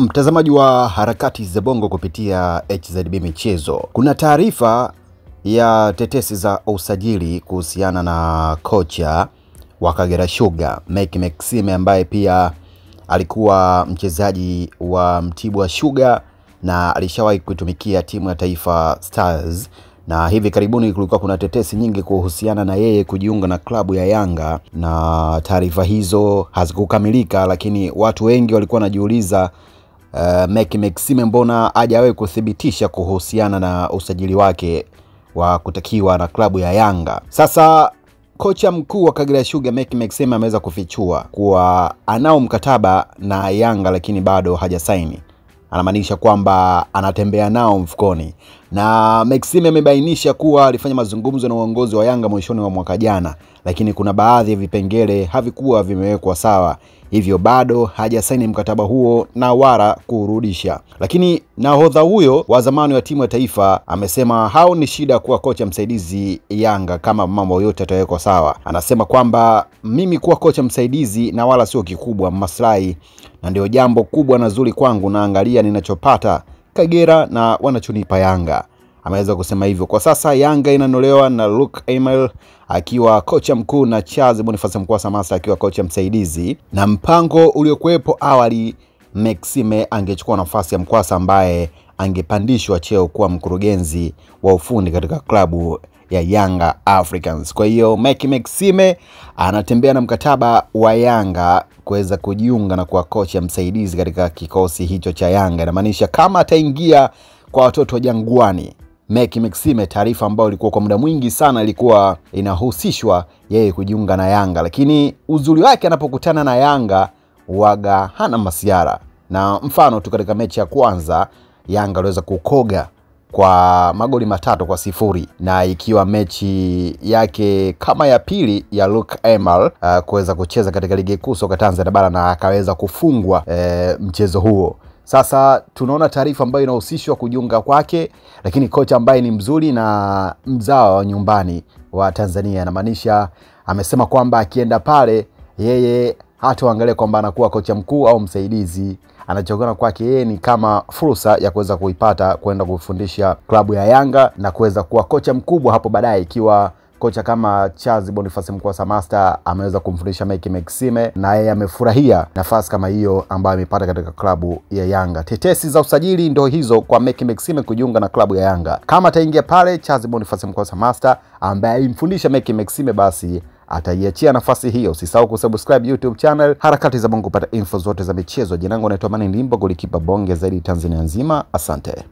Mtazamaji wa harakati za Bongo kupitia HZB Michezo, kuna taarifa ya tetesi za usajili kuhusiana na kocha wa Kagera Sugar Mike Maxime ambaye pia alikuwa mchezaji wa Mtibwa Sugar na alishawahi kuitumikia timu ya Taifa Stars. Na hivi karibuni kulikuwa kuna tetesi nyingi kuhusiana na yeye kujiunga na klabu ya Yanga, na taarifa hizo hazikukamilika, lakini watu wengi walikuwa wanajiuliza uh, Meck Maxime mbona hajawahi kuthibitisha kuhusiana na usajili wake wa kutakiwa na klabu ya Yanga. Sasa kocha mkuu wa Kagera Sugar Meck Maxime ameweza kufichua kuwa anao mkataba na Yanga lakini bado hajasaini anamaanisha kwamba anatembea nao mfukoni, na Maxime amebainisha kuwa alifanya mazungumzo na uongozi wa Yanga mwishoni mwa mwaka jana, lakini kuna baadhi ya vipengele havikuwa vimewekwa sawa, hivyo bado hajasaini mkataba huo na wala kurudisha. Lakini nahodha huyo wa zamani wa timu ya taifa amesema hao ni shida kuwa kocha msaidizi Yanga kama mambo yote yatawekwa sawa. Anasema kwamba mimi kuwa kocha msaidizi na wala sio kikubwa maslahi na ndio jambo kubwa na zuri kwangu, naangalia ninachopata Kagera na wanachonipa Yanga. Ameweza kusema hivyo. Kwa sasa Yanga inanolewa na Luke Emil akiwa kocha mkuu na Charles Boniface Mkwasa Master akiwa kocha msaidizi, na mpango uliokuwepo awali, Maxime angechukua nafasi ya Mkwasa ambaye angepandishwa cheo kuwa mkurugenzi wa ufundi katika klabu ya Yanga Africans. Kwa hiyo Mike Maxime anatembea na mkataba wa Yanga kuweza kujiunga na kuwa kocha msaidizi katika kikosi hicho cha Yanga. Inamaanisha kama ataingia kwa watoto wa Jangwani, Mike Maxime, taarifa ambayo ilikuwa kwa muda mwingi sana ilikuwa inahusishwa yeye kujiunga na Yanga, lakini uzuri wake anapokutana na Yanga waga hana masiara, na mfano tu katika mechi ya kwanza Yanga aliweza kukoga kwa magoli matatu kwa sifuri na ikiwa mechi yake kama ya pili ya Luke Emal uh, kuweza kucheza katika ligi kuu soka Tanzania bara na akaweza kufungwa uh, mchezo huo. Sasa tunaona taarifa ambayo inahusishwa kujiunga kwake, lakini kocha ambaye ni mzuri na mzawa wa nyumbani wa Tanzania, anamaanisha amesema kwamba akienda pale yeye hataangalia kwamba anakuwa kocha mkuu au msaidizi anachokiona kwake yeye ni kama fursa ya kuweza kuipata kwenda kufundisha klabu ya Yanga na kuweza kuwa kocha mkubwa hapo baadaye, ikiwa kocha kama Charles Boniface Mkwasa Master ameweza kumfundisha Mike Maxime na yeye amefurahia nafasi kama hiyo ambayo amepata katika klabu ya Yanga. Tetesi za usajili ndo hizo kwa Mike Maxime kujiunga na klabu ya Yanga. Kama ataingia pale Charles Boniface Mkwasa Master ambaye alimfundisha Mike Maxime, basi ataiachia nafasi hiyo. Usisahau kusubscribe YouTube channel Harakati za Bongo kupata info zote za michezo. Jina langu naitwa Mani Limbo, golikipa bonge zaidi Tanzania nzima. Asante.